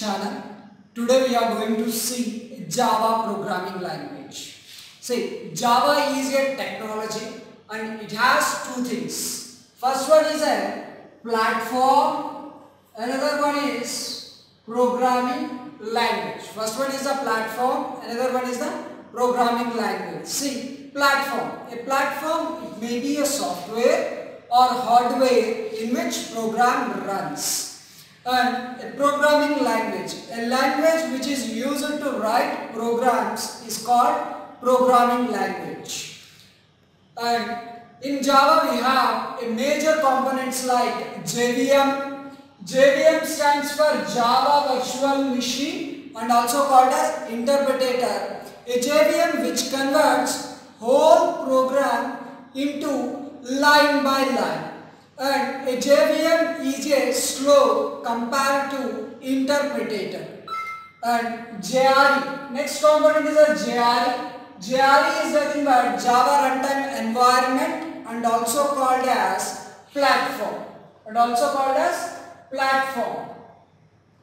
channel. Today we are going to see Java programming language. See, Java is a technology and it has two things. First one is a platform, another one is programming language. First one is the platform, another one is the programming language. See, platform. A platform it may be a software or hardware in which program runs and a programming language. A language which is used to write programs is called programming language. And in Java we have a major components like JVM. JVM stands for Java Virtual Machine and also called as interpreter. A JVM which converts whole program into line by line and a JVM is a slow compared to interpreter and JRE next component is a JRE JRE is nothing but Java runtime environment and also called as platform. And also called as platform.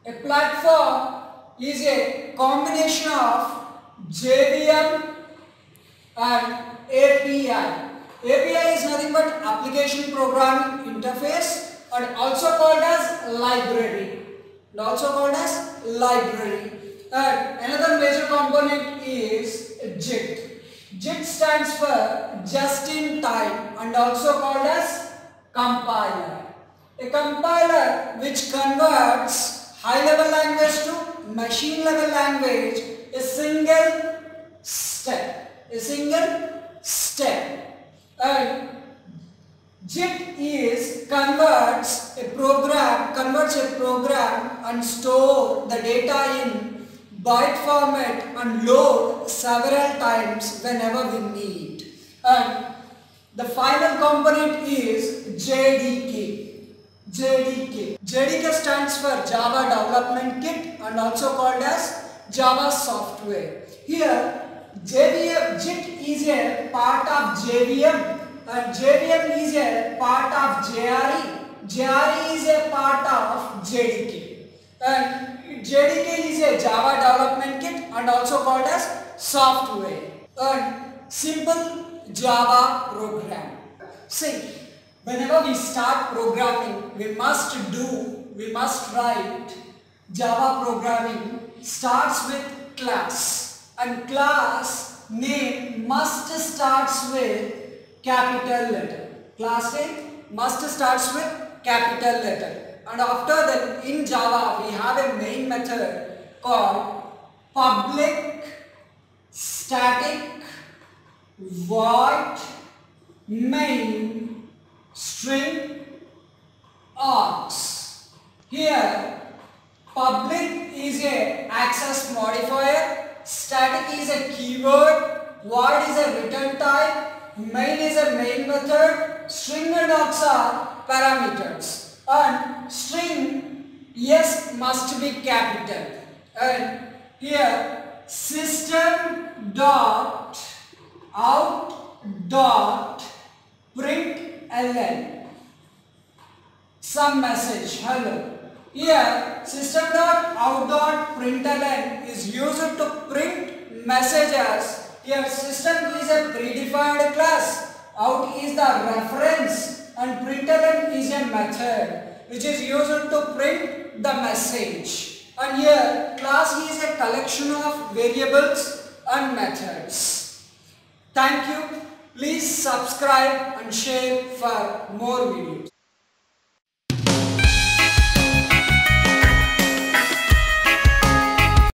A platform is a combination of JVM and API API is nothing but application programming interface and also called as library and also called as library and another major component is JIT. JIT stands for just in time and also called as compiler. A compiler which converts high level language to machine level language a single step. A single step and JIT is converts a program converts a program and store the data in byte format and load several times whenever we need. And the final component is JDK JDK JDK stands for Java Development Kit and also called as Java Software. Here JVM, JIT is a part of JVM and JVM is a part of JRE. JRE is a part of JDK. And JDK is a Java development kit and also called as software. And simple Java program. See, whenever we start programming, we must do, we must write Java programming starts with class and class name must starts with capital letter. Class name must starts with capital letter. And after that in Java we have a main method called public static void main string args. Here public is a access modifier static is a keyword, void is a return type, main is a main method, string and args are parameters. And string yes must be capital. And here system dot out dot print ln some message hello here system.out.println is used to print messages. Here system is a predefined class. Out is the reference and println is a method which is used to print the message. And here class is a collection of variables and methods. Thank you. Please subscribe and share for more videos.